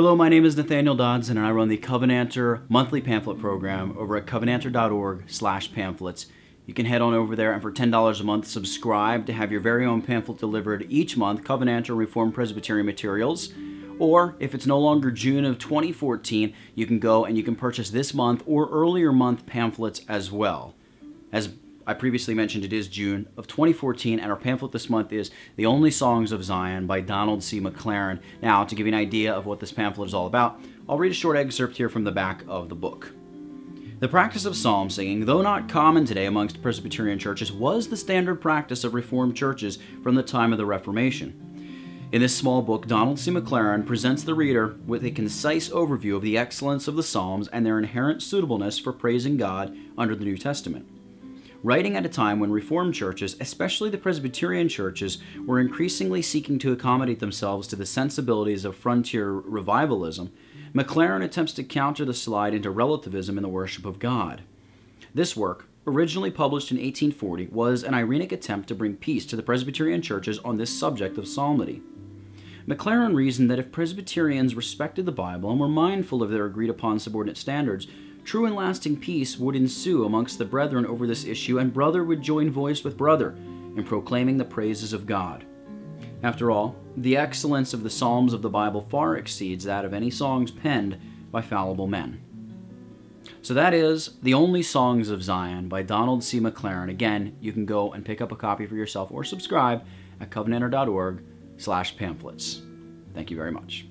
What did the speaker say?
Hello, my name is Nathaniel Dodson, and I run the Covenanter monthly pamphlet program over at covenanter.org slash pamphlets. You can head on over there and for $10 a month subscribe to have your very own pamphlet delivered each month, Covenanter Reformed Presbyterian materials. Or if it's no longer June of 2014, you can go and you can purchase this month or earlier month pamphlets as well. As I previously mentioned, it is June of 2014, and our pamphlet this month is The Only Songs of Zion by Donald C. McLaren. Now, to give you an idea of what this pamphlet is all about, I'll read a short excerpt here from the back of the book. The practice of psalm singing, though not common today amongst Presbyterian churches, was the standard practice of Reformed churches from the time of the Reformation. In this small book, Donald C. McLaren presents the reader with a concise overview of the excellence of the Psalms and their inherent suitableness for praising God under the New Testament. Writing at a time when Reformed churches, especially the Presbyterian churches, were increasingly seeking to accommodate themselves to the sensibilities of frontier revivalism, McLaren attempts to counter the slide into relativism in the worship of God. This work, originally published in 1840, was an irenic attempt to bring peace to the Presbyterian churches on this subject of psalmody. McLaren reasoned that if Presbyterians respected the Bible and were mindful of their agreed upon subordinate standards, true and lasting peace would ensue amongst the brethren over this issue, and brother would join voice with brother in proclaiming the praises of God. After all, the excellence of the Psalms of the Bible far exceeds that of any songs penned by fallible men. So that is The Only Songs of Zion by Donald C. McLaren. Again, you can go and pick up a copy for yourself or subscribe at covenanter.org slash pamphlets. Thank you very much.